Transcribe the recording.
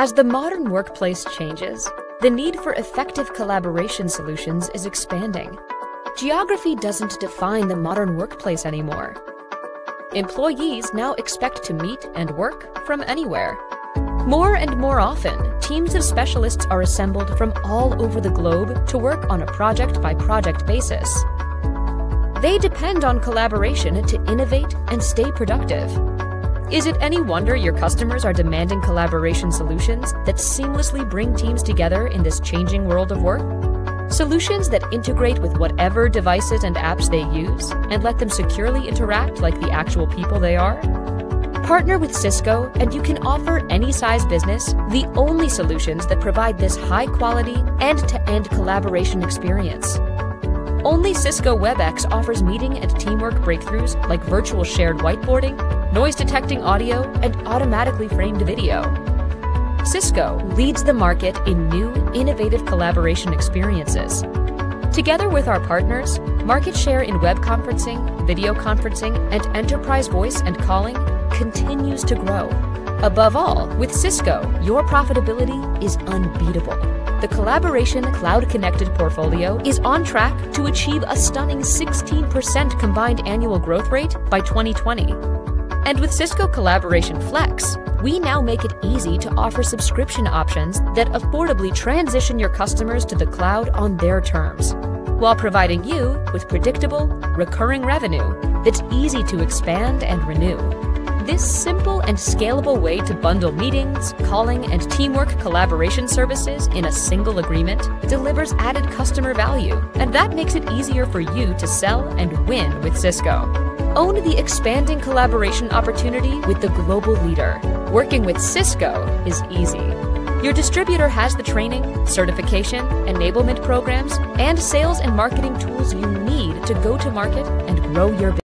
As the modern workplace changes, the need for effective collaboration solutions is expanding. Geography doesn't define the modern workplace anymore. Employees now expect to meet and work from anywhere. More and more often, teams of specialists are assembled from all over the globe to work on a project by project basis. They depend on collaboration to innovate and stay productive. Is it any wonder your customers are demanding collaboration solutions that seamlessly bring teams together in this changing world of work? Solutions that integrate with whatever devices and apps they use and let them securely interact like the actual people they are? Partner with Cisco, and you can offer any size business the only solutions that provide this high quality, end to end collaboration experience. Only Cisco WebEx offers meeting and teamwork breakthroughs like virtual shared whiteboarding, noise detecting audio, and automatically framed video. Cisco leads the market in new, innovative collaboration experiences. Together with our partners, market share in web conferencing, video conferencing, and enterprise voice and calling continues to grow. Above all, with Cisco, your profitability is unbeatable. The collaboration cloud connected portfolio is on track to achieve a stunning 16% combined annual growth rate by 2020. And with Cisco Collaboration Flex, we now make it easy to offer subscription options that affordably transition your customers to the cloud on their terms, while providing you with predictable, recurring revenue that's easy to expand and renew. This simple and scalable way to bundle meetings, calling, and teamwork collaboration services in a single agreement delivers added customer value, and that makes it easier for you to sell and win with Cisco. Own the expanding collaboration opportunity with the global leader. Working with Cisco is easy. Your distributor has the training, certification, enablement programs, and sales and marketing tools you need to go to market and grow your business.